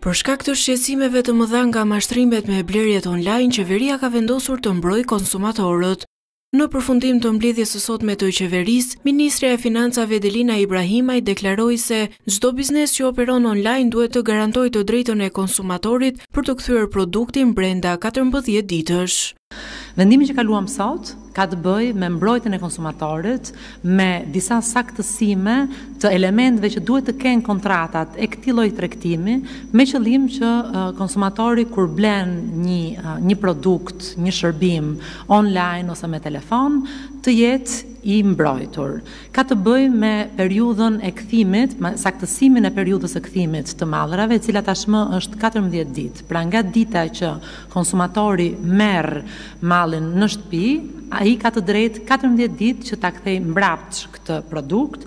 Për shkak të shqetësimeve të mëdha nga mashtrimet me blerjet online, qeveria ka vendosur të mbrojë konsumatorët. Në përfundim të mbledhjes së sotme të qeverisë, ministrja e Financave Delina Ibrahimaj deklaroi se çdo biznes që operon online duhet të garantojë të drejtën e konsumatorit për të kthyer produktin brenda katërmbëdhjetë ditësh. Vendimi që kaluam sot ka të bëjë me mbrojtjen e konsumatorit, me disa saktësime të elementëve që duhet të kenë kontratat e këtij lloj tregtimi, me qëllim që konsumatori kur blen një një produkt, një shërbim online ose me telefon, të jetë i mbrojtur. Ka të bëjë me periudhën e kthimit, saktësimin e periudhës së kthimit të mallrave, e cila tashmë është katërmbëdhjetë ditë. Pra nga dita që Konsumatori merr mallin në shtëpi, ai ka të drejtë katërmbëdhjetë ditë që ta kthejë mbrapsht këtë produkt.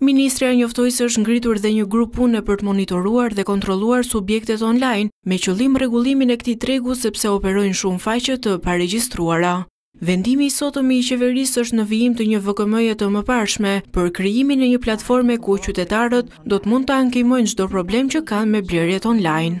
Ministrja njoftoi se është ngritur dhe një grup pune për të monitoruar dhe kontrolluar subjektet online, me qëllim rregullimin e këtij tregu sepse operojnë shumë faqe të paregjistruara. Vendimi i sotëm i Qeverisë është në vijim të një VKM-je të mëparshme, për krijimin e një platforme ku qytetarët do të mund të ankimojnë çdo problem që kanë me blerjet online.